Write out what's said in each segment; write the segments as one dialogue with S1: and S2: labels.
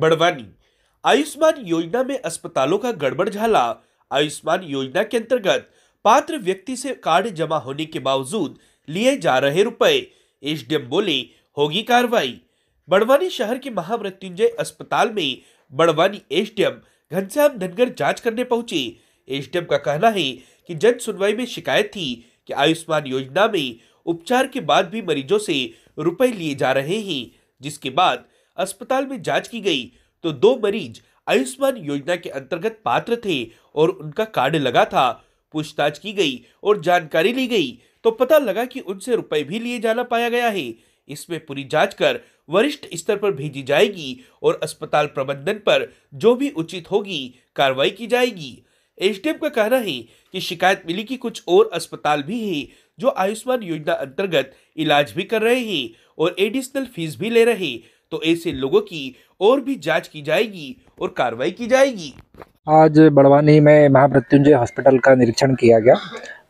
S1: बड़वानी। आयुष्मान योजना में अस्पतालों का गड़बड़ झाला। आयुष्मान योजना के अंतर्गत पात्र व्यक्ति से कार्ड जमा होने के बावजूद लिए जा रहे रुपए। एसडीएम बोले, होगी कार्रवाई। बड़वानी शहर के महामृत्युंजय अस्पताल में बड़वानी एसडीएम घनश्याम धनगर जाँच करने पहुँचे। एसडीएम का कहना है कि जन सुनवाई में शिकायत थी कि आयुष्मान योजना में उपचार के बाद भी मरीजों से रुपए लिए जा रहे हैं, जिसके बाद अस्पताल में जाँच की गई तो दो मरीज़ आयुष्मान योजना के अंतर्गत पात्र थे और उनका कार्ड लगा था। पूछताछ की गई और जानकारी ली गई तो पता लगा कि उनसे रुपए भी लिए जाना पाया गया है। इसमें पूरी जाँच कर वरिष्ठ स्तर पर भेजी जाएगी और अस्पताल प्रबंधन पर जो भी उचित होगी कार्रवाई की जाएगी। एसडीएम का कहना है कि शिकायत मिली कि कुछ और अस्पताल भी हैं जो आयुष्मान योजना अंतर्गत इलाज भी कर रहे हैं और एडिशनल फ़ीस भी ले रहे तो ऐसे लोगों की और भी जाँच की जाएगी और कार्रवाई की जाएगी।
S2: आज बड़वानी में महामृत्युंजय हॉस्पिटल का निरीक्षण किया गया।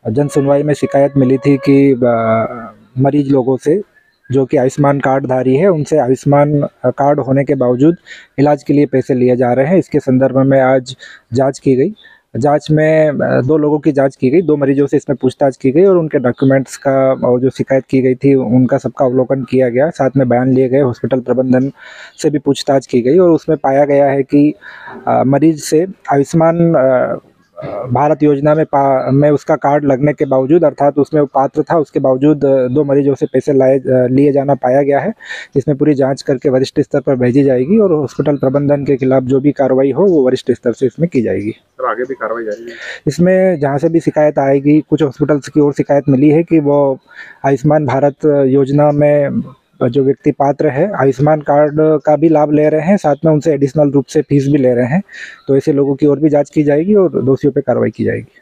S2: जन सुनवाई में शिकायत मिली थी कि मरीज़ लोगों से, जो कि आयुष्मान कार्ड धारी है, उनसे आयुष्मान कार्ड होने के बावजूद इलाज के लिए पैसे लिए जा रहे हैं। इसके संदर्भ में आज जाँच की गई। जाँच में दो लोगों की जाँच की गई, दो मरीजों से इसमें पूछताछ की गई और उनके डॉक्यूमेंट्स का, और जो शिकायत की गई थी, उनका सबका अवलोकन किया गया। साथ में बयान लिए गए हॉस्पिटल प्रबंधन से भी पूछताछ की गई और उसमें पाया गया है कि मरीज़ से आयुष्मान भारत योजना में पा में उसका कार्ड लगने के बावजूद अर्थात उसमें वो पात्र था उसके बावजूद दो मरीजों से पैसे लाए लिए जाना पाया गया है जिसमें पूरी जाँच करके वरिष्ठ स्तर पर भेजी जाएगी और हॉस्पिटल प्रबंधन के खिलाफ जो भी कार्रवाई हो वो वरिष्ठ स्तर से इसमें की जाएगी।
S3: सर आगे भी कार्रवाई जाएगी
S2: इसमें जहाँ से भी शिकायत आएगी कुछ हॉस्पिटल्स की ओर शिकायत मिली है कि वो आयुष्मान भारत योजना में जो व्यक्ति पात्र है, आयुष्मान कार्ड का भी लाभ ले रहे हैं, साथ में उनसे एडिशनल रूप से फ़ीस भी ले रहे हैं। तो ऐसे लोगों की और भी जाँच की जाएगी और दोषियों पर कार्रवाई की जाएगी।